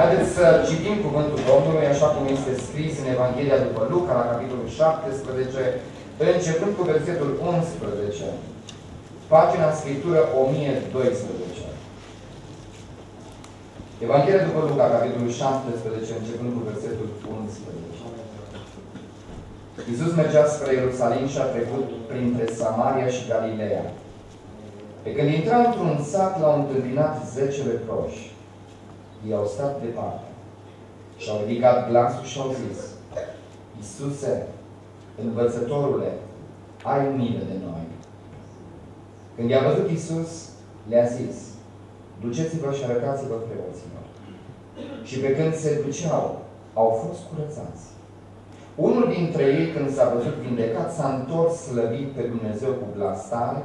Haideți să citim cuvântul Domnului așa cum este scris în Evanghelia după Luca, la capitolul 17, începând cu versetul 11, pagina în scriptură 1012. Evanghelia după Luca, capitolul 17, începând cu versetul 11. Iisus mergea spre Ierusalim și a trecut printre Samaria și Galileea. Pe când intra într-un sat, l-au întâmpinat zece leproși. Ei au stat departe și au ridicat glasul și au zis, Iisuse, învățătorule, ai milă de noi. Când i-a văzut Iisus, le-a zis, duceți-vă și arătați-vă preoților. Și pe când se duceau, au fost curățați. Unul dintre ei, când s-a văzut vindecat, s-a întors slăvit pe Dumnezeu cu blastare,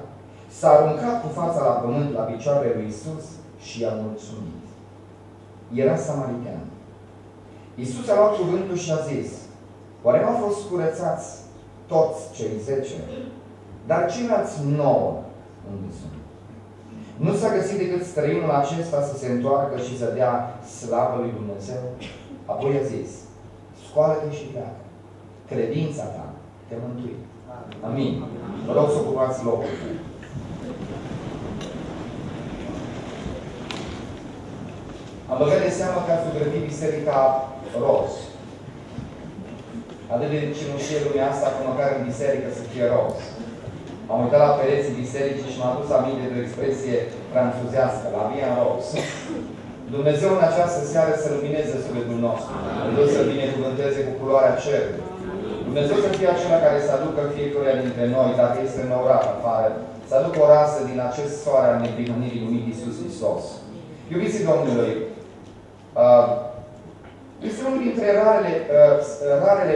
s-a aruncat cu fața la pământ la picioarele lui Isus și i-a mulțumit. Era samaritean. Isus a luat cuvântul și a zis, oare nu au fost curățați toți cei zece? Dar ceilalți nouă unde sunt? Nu s-a găsit decât străinul acesta să se întoarcă și să dea slavă lui Dumnezeu? Apoi a zis, scoală-te și pleacă. Credința ta te mântuie. Amin. Vă rog să ocupați locul. Am băgat de seamă că ați zugrăvit Biserica roz. Atât de cinușie lumea asta, că măcar în biserică să fie roz. Am uitat la pereții bisericii și m-am dus aminte de o expresie franțuzească, la via roz. Dumnezeu în această seară să lumineze sufletul nostru. Dumnezeu să binecuvânteze cu culoarea cerului. Dumnezeu să fie acela care să aducă fiecare dintre noi, dacă este înăurat afară, să aducă o rasă din acest soare al neprihănirii numit Iisus Hristos. Iubiții Domnului, uh, este unul dintre rarele, uh, rarele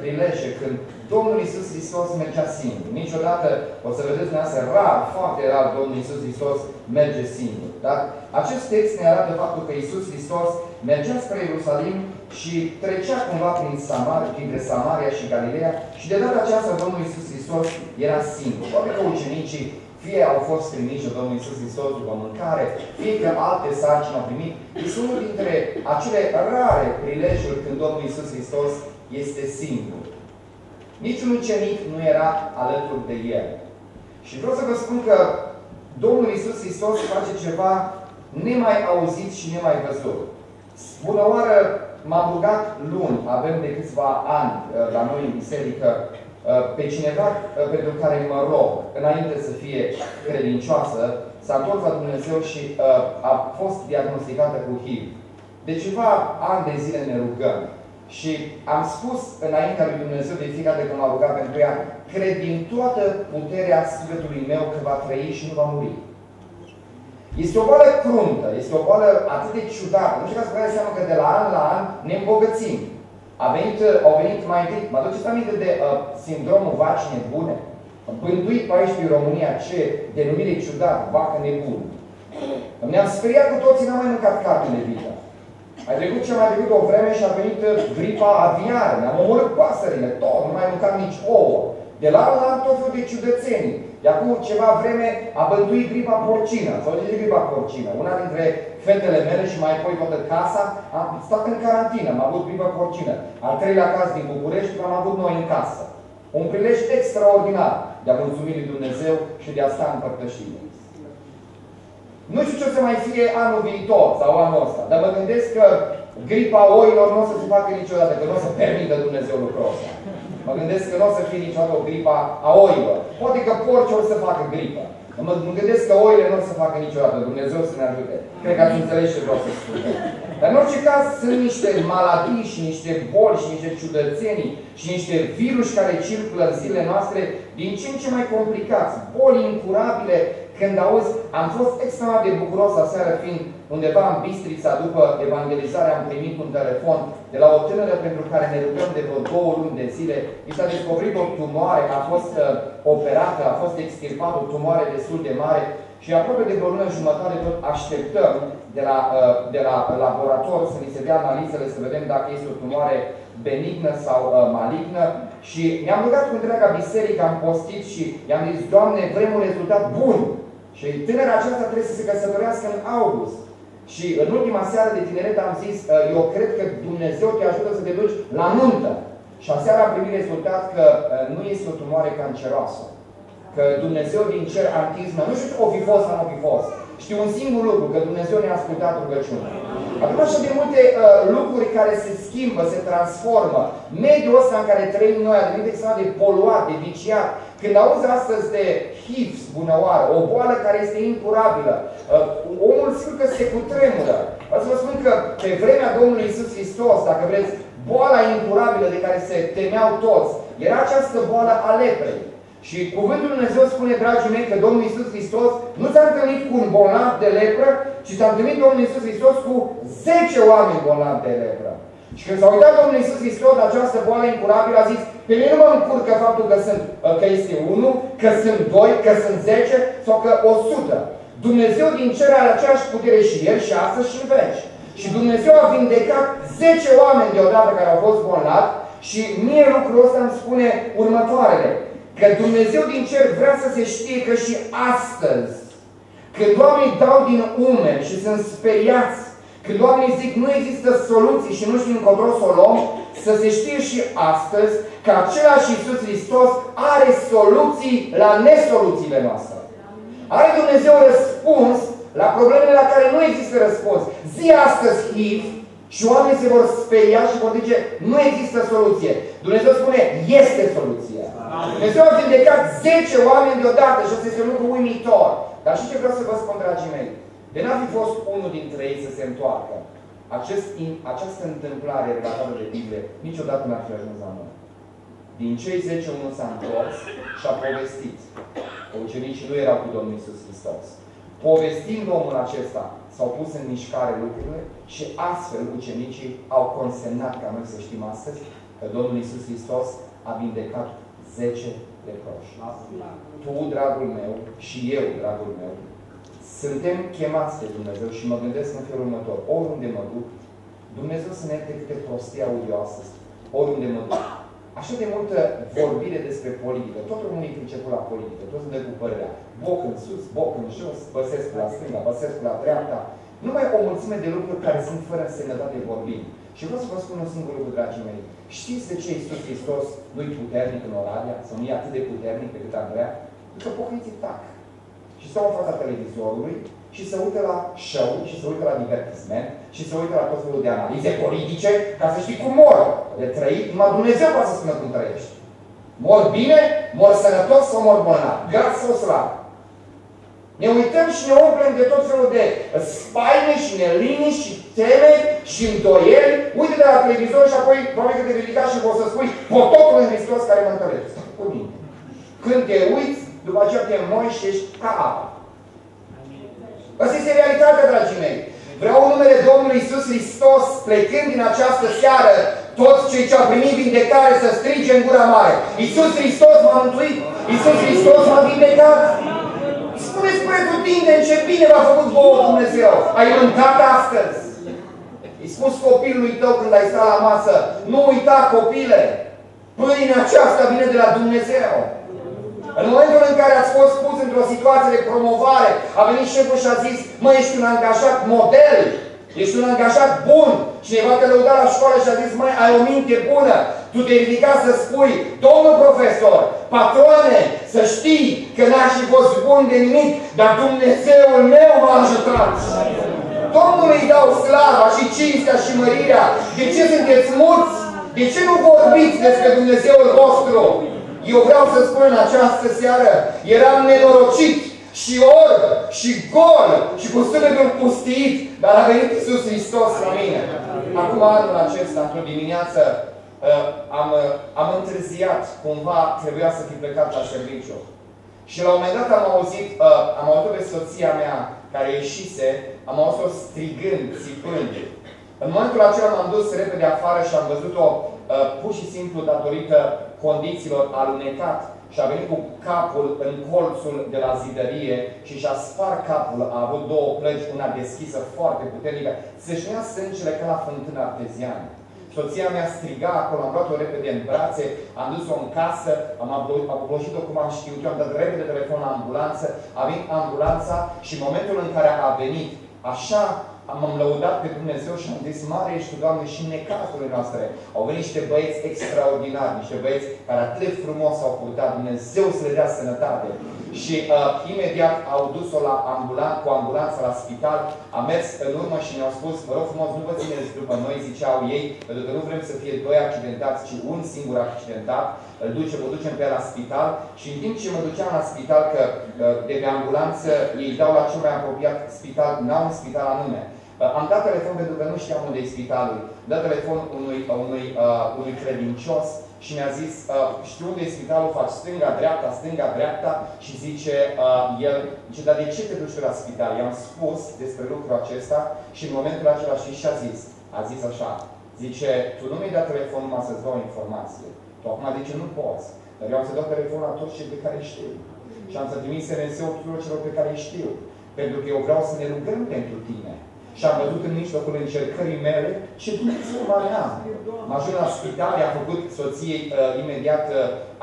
prileje când Domnul Iisus Hristos mergea singur. Niciodată, o să vedeți dumneavoastră, rar, foarte rar, Domnul Iisus Hristos merge singur. Dar acest text ne arată faptul că Iisus Hristos mergea spre Ierusalim și trecea cumva prin Samaria, printre Samaria și Galileea și de data aceasta Domnul Iisus Hristos era singur. Poate că ucenicii fie au fost trimiși de Domnul Iisus Hristos după mâncare, fie că alte sarcini au primit. Este unul dintre acele rare prilejuri când Domnul Iisus Hristos este singur. Niciun ucenic nu era alături de el. Și vreau să vă spun că Domnul Iisus Hristos face ceva nemai auzit și nemai văzut. Bună oară, m-am rugat luni, avem de câțiva ani uh, la noi în biserică, uh, pe cineva uh, pentru care mă rog, înainte să fie credincioasă, s-a întors la Dumnezeu și a fost diagnosticată cu HIV. De ceva ani de zile ne rugăm. Și am spus înaintea lui Dumnezeu de fiecare dată când m-a rugat pentru ea, cred din toată puterea sufletului meu că va trăi și nu va muri. Este o boală cruntă, este o boală atât de ciudată. Nu știu ca să vă seama că de la an la an ne îmbogățim. A venit, au venit mai întâi, mă aduceți aminte de uh, sindromul vaci nebune? Bântuit pe aici pe România, ce denumire ciudat, vacă nebună. Ne-am speriat cu toții, n-am mai mâncat carne de vită. Mai trecut ce mai trecut o vreme și a venit uh, gripa aviară. Ne-am omorât pasările, tot, nu mai mâncam nici ouă. De la an la an tot felul de ciudățenii. De acum ceva vreme a bântuit gripa porcină. Sau de gripa porcină. Una dintre fetele mele și mai apoi toată casa a stat în carantină. Am avut gripa porcină. Al treilea caz din București l-am avut noi în casă. Un prilej extraordinar de a mulțumi lui Dumnezeu și de a sta în părtășie. Nu știu ce o să mai fie anul viitor sau anul ăsta, dar mă gândesc că gripa oilor nu o să se facă niciodată, că nu o să permită Dumnezeu lucrul ăsta. Mă gândesc că nu o să fie niciodată o gripa a oilor. Poate că porci o să facă gripă. Mă, mă gândesc că oile nu o să facă niciodată. Dumnezeu să ne ajute. Cred că ați înțeles ce vreau să spun. Dar în orice caz sunt niște maladii și niște boli și niște ciudățenii și niște virus care circulă în zilele noastre din ce în ce mai complicați. Boli incurabile când auzi, am fost extrem de bucuros aseară fiind undeva în Bistrița după evangelizare, am primit un telefon de la o tânără pentru care ne rugăm de vreo două luni de zile. I s-a descoperit o tumoare, a fost uh, operată, a fost extirpată o tumoare destul de mare și aproape de vreo lună jumătate tot așteptăm de la, uh, de la laborator să ni se dea analizele, să vedem dacă este o tumoare benignă sau uh, malignă. Și ne-am rugat cu întreaga biserică, am postit și i-am zis, Doamne, vrem un rezultat bun. Și tânăra aceasta trebuie să se căsătorească în august. Și în ultima seară de tineret am zis, uh, eu cred că Dumnezeu te ajută să te duci la nuntă. Și aseară am primit rezultat că uh, nu este o tumoare canceroasă. Că Dumnezeu din cer antismă, nu știu o fi fost sau nu fi fost. Știu un singur lucru, că Dumnezeu ne-a ascultat rugăciunea. Avem așa de multe uh, lucruri care se schimbă, se transformă. Mediul ăsta în care trăim noi a devenit extrem de poluat, de viciat. Când auzi astăzi de HIV, bună oară, o boală care este incurabilă, uh, omul sigur că se cutremură. Vreau să vă spun că pe vremea Domnului Isus Hristos, dacă vreți, boala incurabilă de care se temeau toți, era această boală a leprei. Și cuvântul Dumnezeu spune, dragii mei, că Domnul Isus Hristos nu s-a întâlnit cu un bolnav de lepră, ci s-a întâlnit Domnul Isus Hristos cu 10 oameni bolnavi de lepră. Și când s-a uitat Domnul Isus Hristos la această boală incurabilă, a zis, pe mine nu mă încurcă faptul că, sunt, că este unul, că sunt doi, că sunt zece sau că o sută. Dumnezeu din cer are aceeași putere și El și astăzi și în veci. Și Dumnezeu a vindecat 10 oameni deodată care au fost bolnavi și mie lucrul ăsta îmi spune următoarele. Că Dumnezeu din cer vrea să se știe că și astăzi, când oamenii dau din umeri și sunt speriați, când oamenii zic nu există soluții și nu știu încotro să o luăm, să se știe și astăzi că același Iisus Hristos are soluții la nesoluțiile noastre. Are Dumnezeu răspuns la problemele la care nu există răspuns. Zi astăzi HIV și oamenii se vor speria și vor zice nu există soluție. Dumnezeu spune este soluția. Dumnezeu a vindecat 10 oameni deodată și asta este un lucru uimitor. Dar și ce vreau să vă spun, dragii mei? De n-ar fi fost unul dintre ei să se întoarcă. Acest, această întâmplare relatată de Biblie niciodată n-ar fi ajuns la noi. Din cei 10, unul s-a întors și a povestit. Ucenicii nu erau cu Domnul Iisus Hristos. Povestind omul acesta, s-au pus în mișcare lucrurile și astfel ucenicii au consemnat, ca noi să știm astăzi, că Domnul Iisus Hristos a vindecat 10 leproși. Tu, dragul meu, și eu, dragul meu, suntem chemați de Dumnezeu și mă gândesc în felul următor. Oriunde mă duc, Dumnezeu să ne ierte câte prostii audio astăzi. Oriunde mă duc. Așa de multă vorbire despre politică. Tot românii priceput la politică. Toți sunt cu părerea. Boc în sus, boc în jos, păsesc la stânga, păsesc la dreapta. Numai o mulțime de lucruri care sunt fără însemnătate de vorbim. Și vreau să vă spun un singur lucru, dragii mei. Știți de ce Iisus Hristos nu-i puternic în Oradea? Sau nu e atât de puternic pe cât Andreea? Că pocăiții tac. Și stau în fața televizorului și se uită la show și se uită la divertisment și se uită la tot felul de analize politice ca să știi cum mor. De trăit, numai Dumnezeu poate să spună cum trăiești. Mor bine, mor sănătos sau mor bolnav. Grat sau slab. Ne uităm și ne umplem de tot felul de spaime și neliniști și teme și îndoieli. Uite de la televizor și apoi probabil că te ridica și o să spui potopul în Hristos care mă întărește. Cu mine. Când te uiți, după aceea te moi și ești ca apă. Asta este realitatea, dragii mei. Vreau numele Domnului Isus Hristos, plecând din această seară, toți cei ce au primit vindecare să strige în gura mare. Isus Hristos m-a mântuit. Isus Hristos m-a vindecat. Spune-ți pretutinde ce bine v-a făcut vouă Dumnezeu. Ai mâncat astăzi. Îi spus copilului tău când ai stat la masă, nu uita copile, pâinea aceasta vine de la Dumnezeu. În momentul în care ați fost pus într-o situație de promovare, a venit șeful și a zis, mă, ești un angajat model, ești un angajat bun. Cineva te lăuda la școală și a zis, măi, ai o minte bună. Tu te ridica să spui, domnul profesor, patroane, să știi că n-aș fi fost bun de nimic, dar Dumnezeul meu m-a ajutat. Domnului dau slava și cinstea și mărirea. De ce sunteți mulți? De ce nu vorbiți despre Dumnezeul vostru? Eu vreau să spun în această seară, eram nenorocit și orb și gol și cu sânetul pustit, dar a venit Iisus Hristos la mine. Acum anul acesta, într-o dimineață, uh, am, uh, am întârziat, cumva trebuia să fi plecat la serviciu. Și la un moment dat am auzit, uh, am auzit pe soția mea care ieșise, am auzit-o strigând, țipând. În momentul acela m-am dus repede afară și am văzut-o uh, pur și simplu datorită condițiilor alunecat și a venit cu capul în colțul de la zidărie și și-a spart capul, a avut două plăci, una deschisă foarte puternică, se-și sângele ca la fântână arteziană. Soția mea striga acolo, am luat-o repede în brațe, am dus-o în casă, am abloșit-o cum am știut eu, am dat repede telefon la ambulanță, a venit ambulanța și în momentul în care a venit, așa am lăudat pe Dumnezeu și am zis, mare ești tu, Doamne, și în necazurile noastre. Au venit niște băieți extraordinari, niște băieți care atât de frumos au purtat, Dumnezeu să le dea sănătate. Și uh, imediat au dus-o la ambulan, cu ambulanța la spital, a mers în urmă și ne-au spus, vă rog frumos, nu vă țineți după noi, ziceau ei, pentru că nu vrem să fie doi accidentați, ci un singur accidentat, îl duce, o ducem pe la spital și în timp ce mă duceam la spital, că uh, de pe ambulanță ei dau la cel mai apropiat spital, n-au un spital anume. Uh, am dat telefon pentru că nu știam unde e spitalul. Dat telefon unui, unui, uh, unui credincios și mi-a zis, uh, știu unde e spitalul, faci stânga, dreapta, stânga, dreapta și zice uh, el, zice, dar de ce te duci la spital? I-am spus despre lucrul acesta și în momentul acela știi și a zis, a zis așa, zice, tu nu mi-ai dat telefon numai să-ți dau informație. Tu acum de ce nu poți? Dar eu am să dau telefon la toți cei pe care știu. Și am să trimis SMS-ul tuturor celor pe care știu. Pentru că eu vreau să ne rugăm pentru tine și am văzut în mijlocul încercării mele ce Dumnezeu mai am. M-a ajuns la spital, i-a făcut soției uh, imediat uh,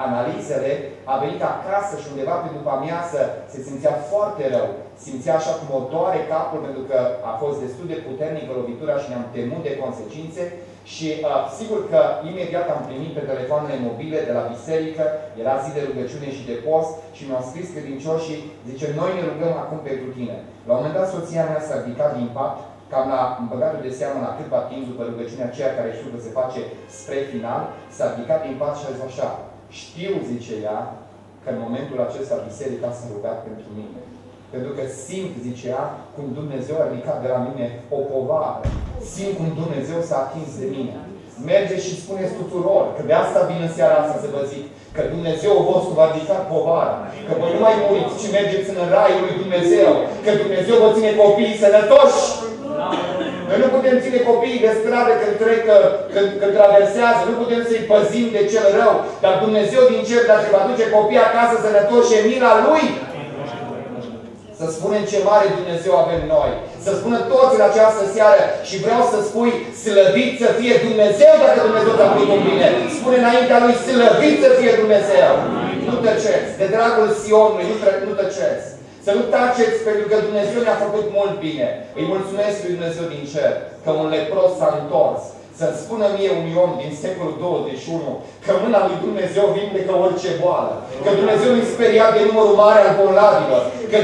analizele, a venit acasă și undeva pe după amiază se simțea foarte rău. Simțea așa cum o doare capul pentru că a fost destul de puternică lovitura și ne-am temut de consecințe. Și uh, sigur că imediat am primit pe telefoanele mobile de la biserică, era zi de rugăciune și de post și mi-au scris credincioșii, zice, noi ne rugăm acum pentru tine. La un moment dat soția mea s-a ridicat din pat, cam la băgatul de seamă la câtva timp după rugăciunea aceea care știu că se face spre final, s-a ridicat din pat și a zis așa, știu, zice ea, că în momentul acesta biserica s-a rugat pentru mine. Pentru că simt, zicea, cum Dumnezeu a ridicat de la mine o povară. Simt cum Dumnezeu s-a atins de mine. Merge și spuneți tuturor, că de asta vin în seara asta să vă zic, că Dumnezeu vostru va ridica povara. Că voi nu mai muriți, ci mergeți în raiul lui Dumnezeu. Că Dumnezeu vă ține copiii sănătoși. Noi nu putem ține copiii de stradă când trec, când, când traversează, nu putem să-i păzim de cel rău, dar Dumnezeu din cer, dacă va duce copiii acasă sănătoși, e mila Lui. Să spunem ce mare Dumnezeu avem noi. Să spună toți în această seară și vreau să spui slăvit să fie Dumnezeu dacă Dumnezeu te-a făcut un bine. Spune înaintea Lui slăvit să fie Dumnezeu. Nu tăceți. De dragul Sionului, nu, nu tăceți. Să nu taceți pentru că Dumnezeu ne-a făcut mult bine. Îi mulțumesc lui Dumnezeu din cer că un lepros s-a întors. Să-mi spună mie un om din secolul 21 că mâna lui Dumnezeu vindecă orice boală. Că Dumnezeu nu-i speriat de numărul mare al bolnavilor. Că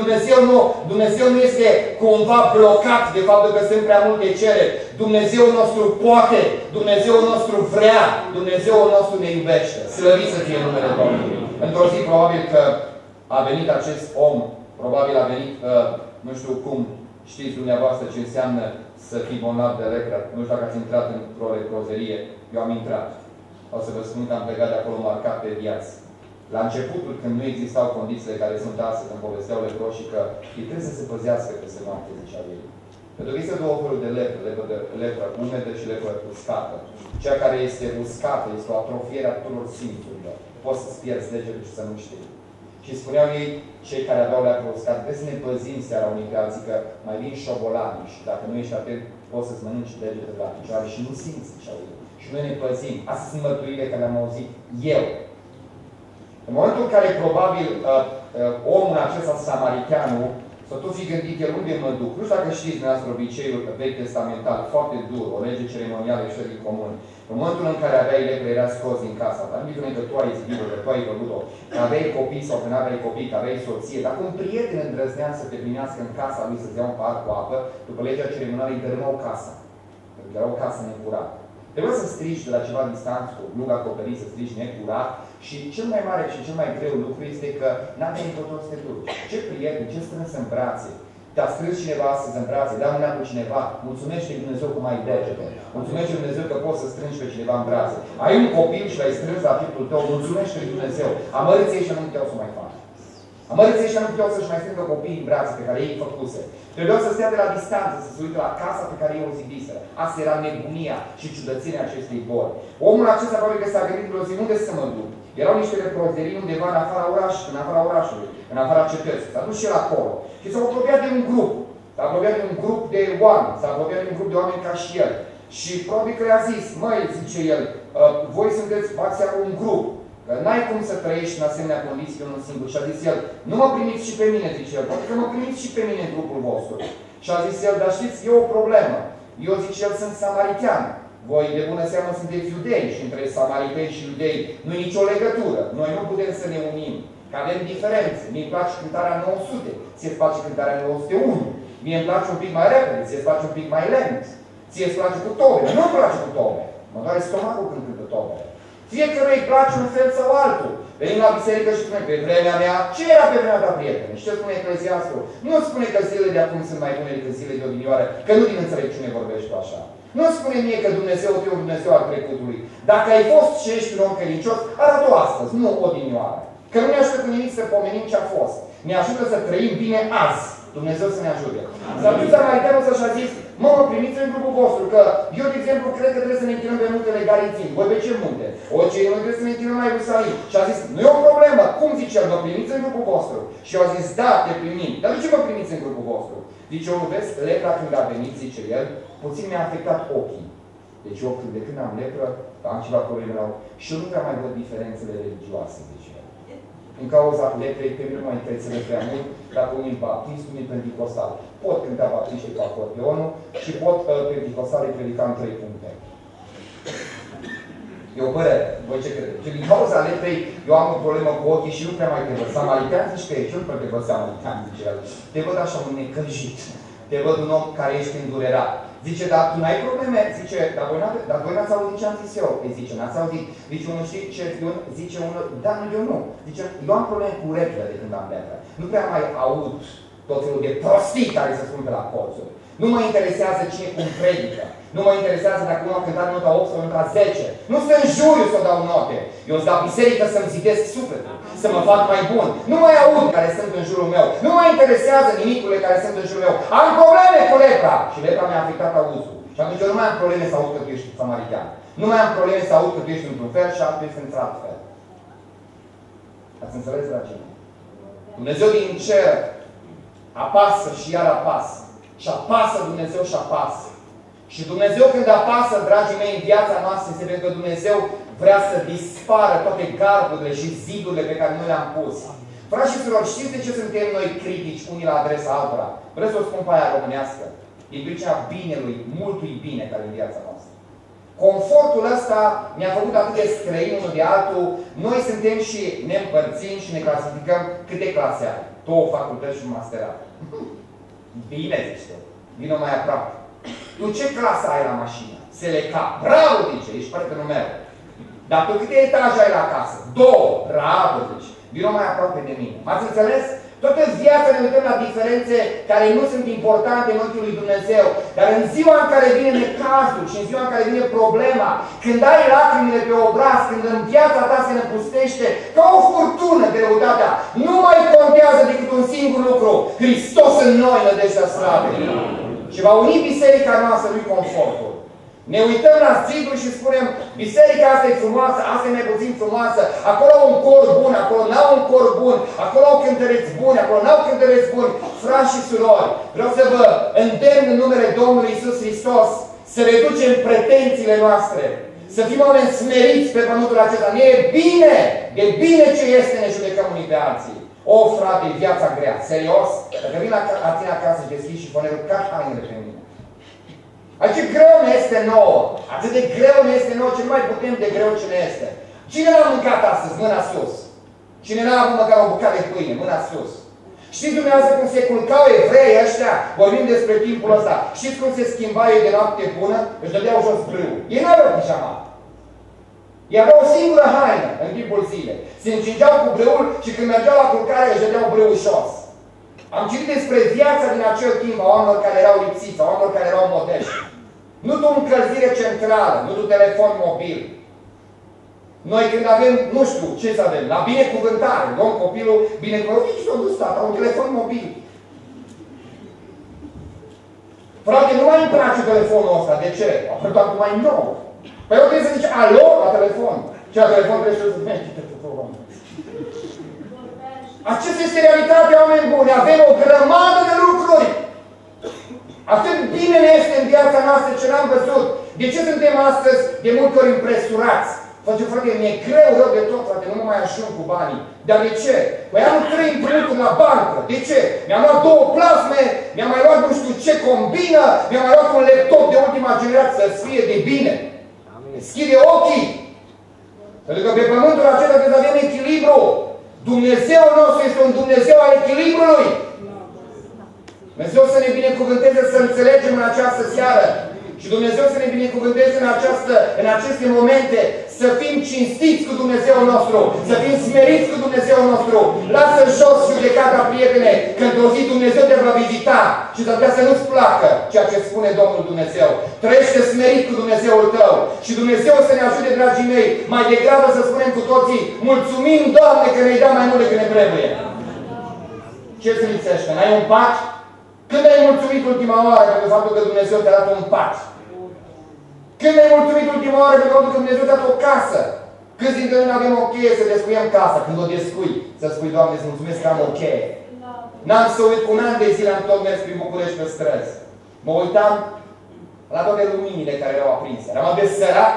Dumnezeu nu, Dumnezeu nu este cumva blocat de faptul că sunt prea multe cere. Dumnezeu nostru poate, Dumnezeu nostru vrea, Dumnezeu nostru ne iubește. Slăvit să fie numele Domnului. Într-o zi probabil că a venit acest om, probabil a venit, uh, nu știu cum, știți dumneavoastră ce înseamnă să fii bolnav de lepră. Nu știu dacă ați intrat într-o leprozerie. Eu am intrat. O să vă spun că am plecat de acolo marcat pe viață. La începutul, când nu existau condițiile care sunt astăzi, îmi povesteau leproșii că ei trebuie să se păzească peste noapte, zicea ei. Pentru că există două feluri de lepră, lepră, de, lepră umedă și lepră uscată. Cea care este uscată este o atrofiere a tuturor simțurilor. Poți să-ți pierzi degetul și să nu știi. Și spuneau ei, cei care aveau leacă uscat, trebuie să ne păzim seara unii pe alții, că mai vin șobolani și dacă nu ești atent, poți să-ți mănânci degetele la picioare și nu simți, ziceau ei. Și noi ne păzim. Astea sunt mărturile care le-am auzit eu. În momentul în care probabil uh, uh, omul acesta, samariteanul, să tot fi gândit el unde mă duc. Nu știu dacă știți dumneavoastră obiceiul vechi testamental, foarte dur, o lege ceremonială și din comun. În momentul în care aveai lepre, era scos din casa ta. Nu că tu ai zis că tu ai făcut-o, că aveai copii sau că nu aveai copii, că aveai soție. Dacă un prieten îndrăznea să te primească în casa lui să-ți dea un pahar cu apă, după legea ceremonială îi dărâmau casa. Pentru că era o casă necurată. Trebuie să strigi de la ceva distanță, cu lung acoperit, să strigi necurat. Și cel mai mare și cel mai greu lucru este că n-aveai încotro să te duci. Ce prieten, ce strâns în brațe, te-a strâns cineva astăzi în brațe, dă mâna cu cineva, mulțumește lui Dumnezeu cum ai degete. Mulțumește lui Dumnezeu că poți să strângi pe cineva în brațe. Ai un copil și l-ai strâns la pieptul tău, mulțumește lui Dumnezeu. Amărâți și nu puteau să mai fac. Amărâți și nu puteau să-și mai strângă copiii în brațe pe care ei făcuse. Trebuiau să stea de la distanță, să se uite la casa pe care ei o zidiseră. Asta era nebunia și ciudățenia acestei boli. Omul acesta probabil că s-a gândit într-o zi, unde să mă duc? Erau niște reprozerii undeva în afara orașului, în afara orașului, în afara cetății. S-a dus și el acolo. Și s-a apropiat de un grup. S-a apropiat de un grup de oameni. S-a apropiat de un grup de oameni ca și el. Și probabil că le-a zis, măi, zice el, ă, voi sunteți, ați un grup. Că n-ai cum să trăiești în asemenea condiții pe unul singur. Și a zis el, nu mă primiți și pe mine, zice el, poate că mă primiți și pe mine în grupul vostru. Și a zis el, dar știți, e o problemă. Eu zic și el sunt samaritean. Voi de bună seamă sunteți iudei și între samariteni și iudei nu e nicio legătură. Noi nu putem să ne unim, că avem diferențe. Mie îmi place cântarea 900, ție îți place cântarea 901. Mie îmi place un pic mai repede, ție îți place un pic mai lent. Ție îți place cu tobe, nu îmi place cu tobe. Mă doare stomacul când cântă tobe. Fiecare îi place un fel sau altul. Venim la biserică și spune, pe vremea mea, ce era pe vremea ta, prietene? Și ce spune Ecleziastul? Nu spune că zilele de acum sunt mai bune decât zilele de odinioară, că nu din înțelepciune vorbești tu așa. Nu spune mie că Dumnezeu te un Dumnezeu al trecutului. Dacă ai fost și ești un om credincios, arată-o astăzi, nu odinioară. Că nu ne ajută cu nimic să pomenim ce a fost. Ne ajută să trăim bine azi. Dumnezeu să ne ajute. S-a dus Samariteanul să și-a zis, mă, mă, primiți în grupul vostru, că eu, de exemplu, cred că trebuie să ne închinăm pe muntele Garizim. Voi pe ce munte? O, ce noi trebuie să ne închinăm la Ierusalim. Și a zis, nu e o problemă. Cum zice el, mă primiți în grupul vostru? Și eu a zis, da, te primim. Dar de ce mă primiți în grupul vostru? Zice, eu vezi, lepra când a venit, zice el, puțin mi-a afectat ochii. Deci eu de când am lepră, am ceva probleme la Și eu nu prea mai văd diferențele religioase, zice el. În cauza leprei, pe mine nu mă interesează prea mult, dacă unii baptist, unii pentecostal. Pot cânta baptiștii cu acordeonul și pot uh, pentecostale predica în trei puncte. E o părere. Voi ce credeți? Și din cauza leprei, eu am o problemă cu ochii și nu prea mai te văd. Samaritean zici că ești, eu nu prea te văd samaritean, zice el. Te văd așa un necăjit. Te văd un om care ești îndurerat. Zice, dar tu n-ai probleme? Zice, dar voi, dar voi n-ați auzit ce am zis eu? Îi zice, n-ați auzit? Zice unul, știi ce? Zice unul, da, nu, eu nu. Zice, eu am probleme cu urechile de când am lepră. Nu prea mai aud tot felul de prostii care se spun pe la colțuri. Nu mă interesează cine cum predică. Nu mă interesează dacă unul a cântat nota 8 sau nota 10. Nu sunt juriu să dau note. Eu îți dau biserică să-mi zidesc sufletul, să mă fac mai bun. Nu mai aud care sunt în jurul meu. Nu mă interesează nimicurile care sunt în jurul meu. Am probleme cu lepra. Și lepra mi-a afectat auzul. Și atunci eu nu mai am probleme să aud că tu ești samaritean. Nu mai am probleme să aud că tu ești într-un fel și altul ești într-alt fel. Ați înțeles la ce? Dumnezeu din cer apasă și iar apasă. Și apasă Dumnezeu și apasă. Și Dumnezeu când apasă, dragii mei, în viața noastră, se vede că Dumnezeu vrea să dispară toate gardurile și zidurile pe care noi le-am pus. Frați și surori, știți de ce suntem noi critici unii la adresa altora? Vreau să o spun pe aia românească. Din pricina binelui, multui bine care e în viața noastră. Confortul ăsta ne-a făcut atât de străini unul de altul. Noi suntem și ne împărțim și ne clasificăm câte clase ai. Două facultăți și un masterat. Bine, zici tu. Vino mai aproape. Tu ce clasă ai la mașină? SLK. Bravo, zice, ești prietenul meu. Dar tu câte etaje ai la casă? Două. Bravo, zice. Vino mai aproape de mine. M-ați înțeles? Toată viața ne uităm la diferențe care nu sunt importante în ochii lui Dumnezeu. Dar în ziua în care vine necazul și în ziua în care vine problema, când ai lacrimile pe obraz, când în viața ta se năpustește ca o furtună greutatea, nu mai contează decât un singur lucru. Hristos în noi, nădejdea slavei. Și va uni biserica noastră lui confortul. Ne uităm la zidul și spunem, biserica asta e frumoasă, asta e mai puțin frumoasă, acolo au un cor bun, acolo n-au un cor bun, acolo au cântăreți buni, acolo n-au cântăreți buni. Frați și surori, vreau să vă îndemn în numele Domnului Isus Hristos să reducem pretențiile noastre, să fim oameni smeriți pe pământul acesta. Ne e bine, e bine ce este, ne judecăm unii pe alții. O, frate, viața grea, serios, dacă vin la, la tine acasă și deschizi și fonerul, ca hainele pe mine. Aici greu ne este nouă. Atât de greu ne este nouă, cel mai putem de greu ce ne este. Cine l-a mâncat astăzi? Mâna sus. Cine n-a avut măcar o bucată de pâine? Mâna sus. Știți dumneavoastră cum se culcau evrei ăștia? Vorbim despre timpul ăsta. Știți cum se schimba ei de noapte bună? Își dădeau jos brâul. Ei nu aveau pijama. Ei aveau o singură haină în timpul zilei. Se încingeau cu brâul și când mergeau la culcare își dădeau brâul jos. Am citit despre viața din acel timp a oamenilor care erau lipsiți, a oamenilor care erau modești. Nu tu încălzire centrală, nu tu telefon mobil. Noi când avem, nu știu ce să avem, la binecuvântare, luăm copilul binecuvântat și s-a dus tata, un telefon mobil. Frate, nu mai îmi place telefonul ăsta. De ce? A apărut acum mai nou. Păi eu trebuie să zici alo la telefon. Ce la telefon trebuie să zici Aceasta este realitatea, oameni buni. Avem o grămadă de lucruri. Atât bine ne este în viața noastră ce n-am văzut. De ce suntem astăzi de multe ori impresurați? Face, frate, mi-e greu rău de tot, frate, nu mă mai ajung cu banii. Dar de ce? Păi am trei împrumuturi la bancă. De ce? Mi-am luat două plasme, mi-am mai luat nu știu ce combină, mi-am mai luat un laptop de ultima generație să fie de bine. Deschide ochii. Pentru că pe pământul acesta trebuie să avem echilibru. Dumnezeu nostru este un Dumnezeu al echilibrului. Dumnezeu să ne binecuvânteze să înțelegem în această seară și Dumnezeu să ne binecuvânteze în, această, în aceste momente să fim cinstiți cu Dumnezeu nostru, să fim smeriți cu Dumnezeu nostru. Lasă jos judecata, prietene, că într-o zi Dumnezeu te va vizita și să să nu-ți placă ceea ce spune Domnul Dumnezeu. Trăiește smerit cu Dumnezeul tău și Dumnezeu să ne ajute, dragii mei, mai degrabă să spunem cu toții, mulțumim, Doamne, că ne-ai dat mai mult decât ne trebuie. Ce se lipsește? N-ai un pat? Când ai mulțumit ultima oară pentru faptul că Dumnezeu te-a dat un pat? Când ai mulțumit ultima oară pentru faptul că Dumnezeu te-a dat o casă? Câți dintre noi avem o cheie să descuiem casa? Când o descui, să spui, Doamne, îți mulțumesc că am o cheie. N-am să uit cu un an de zile, am tot mers prin București pe străzi. Mă uitam la toate luminile care erau aprinse. Eram de sărac,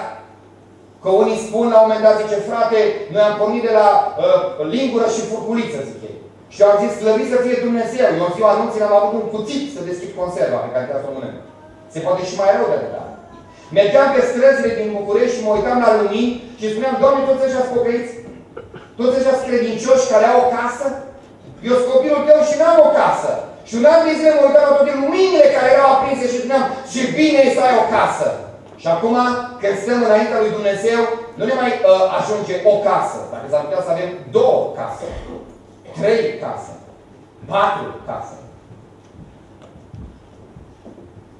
că unii spun la un moment dat, zice, frate, noi am pornit de la uh, lingură și furculiță, zice. Și au zis, slăvit să fie Dumnezeu. Eu în ziua anunții am avut un cuțit să deschid conserva pe care trebuie să o mănânc. Se poate și mai rău de atât. Mergeam pe străzile din București și mă uitam la lumini și spuneam, Doamne, toți ăștia spocăiți? Toți ăștia credincioși care au o casă? Eu sunt copilul tău și n-am o casă. Și un an de zile mă uitam la toate luminile care erau aprinse și spuneam, și bine e să ai o casă. Și acum, când stăm înaintea lui Dumnezeu, nu ne mai uh, ajunge o casă. Dacă s-ar putea să avem două case. Trei case. Patru case.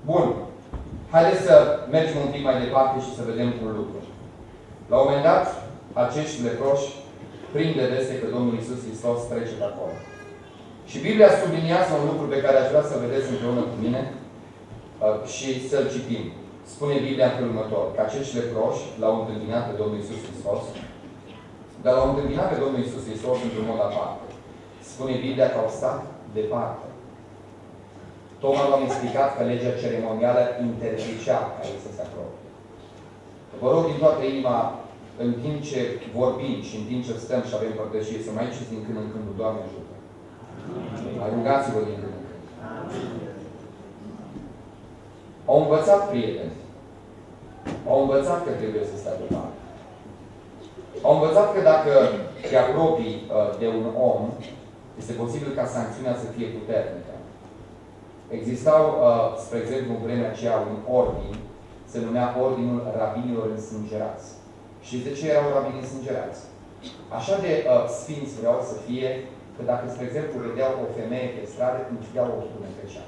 Bun. Haideți să mergem un pic mai departe și să vedem un lucru. La un moment dat, acești leproși prind de veste că Domnul Isus Hristos trece de acolo. Și Biblia subliniază un lucru pe care aș vrea să vedeți împreună cu mine uh, și să-l citim. Spune Biblia în felul următor, că acești leproși l-au întâmpinat pe Domnul Isus Hristos, dar l-au întâmpinat pe Domnul Isus Hristos într-un mod aparte. Spune Biblia că au stat departe. Tocmai v-am explicat că legea ceremonială interzicea ca ei să se apropie. Vă rog din toată inima, în timp ce vorbim și în timp ce stăm și avem părtășie, să mai ieșiți din când în când, Doamne ajută. Mai rugați-vă din când în când. Au învățat prieteni. Au învățat că trebuie să stea departe. Au învățat că dacă te apropii uh, de un om, este posibil ca sancțiunea să fie puternică. Existau, uh, spre exemplu, în vremea aceea, un ordin, se numea Ordinul Rabinilor Însângerați. Și de ce erau rabini însângerați? Așa de uh, sfinți vreau să fie, că dacă, spre exemplu, vedeau o femeie pe stradă, închideau ochii pe cea.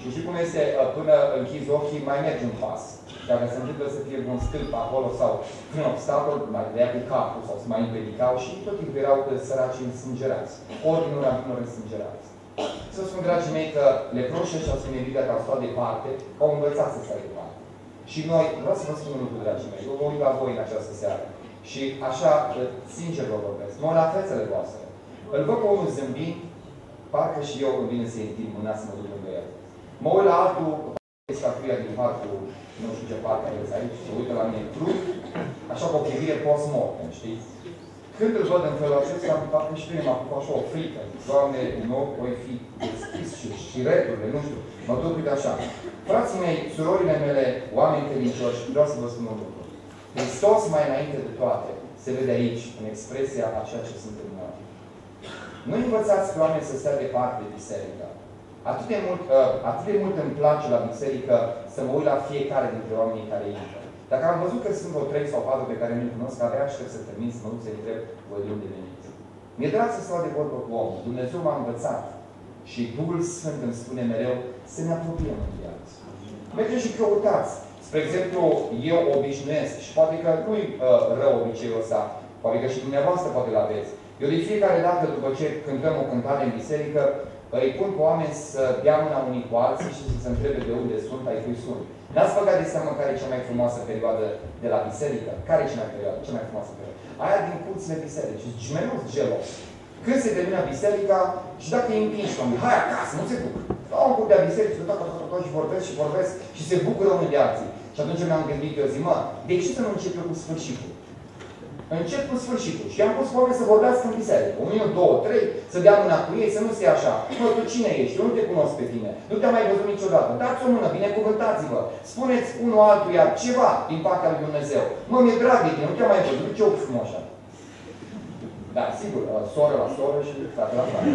Și știi cum este, uh, până închizi ochii, mai mergi un pas. Dacă se întâmplă să fie un stâlp acolo sau un obstacol, mai dea cu capul sau se mai împedicau și tot timpul erau săraci însângerați. Ordinul rabinilor însângerați. Să spun, dragii mei, că leproșii ăștia sunt Biblia că au stat departe, că au învățat să stai departe. Și noi, vreau să vă spun un lucru, dragii mei, eu vă uit la voi în această seară. Și așa, sincer vă vorbesc, mă la fețele voastre. Îl văd pe unul zâmbind, parcă și eu îmi vine să-i întind mâna să mă duc lângă el. Mă uit la altul, statuia din parcul, nu știu ce parc aveți aici, se uită la mine cru, așa cu o privire post-mortem, știți? Când îl văd în felul acesta, parcă și mine m-a făcut așa o frică. Doamne, nu voi fi deschis și știreturile, nu știu. Mă duc uite așa. Frații mei, surorile mele, oameni credincioși, vreau să vă spun un lucru. Hristos mai înainte de toate se vede aici, în expresia a ceea ce sunt în noi. Nu învățați pe oameni să stea departe de biserică. Atât de, mult, uh, atât de mult îmi place la biserică să mă uit la fiecare dintre oamenii care intră. Dacă am văzut că sunt vreo trei sau patru pe care nu-i cunosc, abia aștept să termin, să mă duc să întreb voi de unde veniți. Mi-e drag să stau de vorbă cu omul. Dumnezeu m-a învățat. Și Duhul Sfânt îmi spune mereu să ne apropiem în viață. Mergeți și căutați. Spre exemplu, eu obișnuiesc și poate că nu-i uh, rău obiceiul ăsta, poate că și dumneavoastră poate l aveți. Eu de fiecare dată, după ce cântăm o cântare în biserică, îi pun pe oameni să dea mâna unii cu alții și să se întrebe de unde sunt, ai cui sunt. N-ați băgat de seamă care e cea mai frumoasă perioadă de la biserică? Care e cea mai, perioadă, cea mai frumoasă perioadă? Aia din curțile bisericii. Și mai mult gelos. Când se termină biserica și dacă îi împingi pe hai acasă, nu se bucură. Stau în curtea bisericii, tot, tot, tot, și vorbesc și vorbesc și se bucură unul de alții. Și atunci mi-am gândit eu zi, mă, de ce să nu încep eu cu sfârșitul? Încep cu sfârșitul. Și am pus oameni să vorbească în biserică. Un minut, două, trei, să dea mâna cu ei, să nu se așa. Mă, tu cine ești? Eu nu te cunosc pe tine. Nu te-am mai văzut niciodată. Dați o mână, binecuvântați-vă. Spuneți unul altuia ceva din partea lui Dumnezeu. Mă, mi-e drag de tine, nu te-am mai văzut. Ce ochi frumoși. Da, sigur, soră la soră și frate la frate.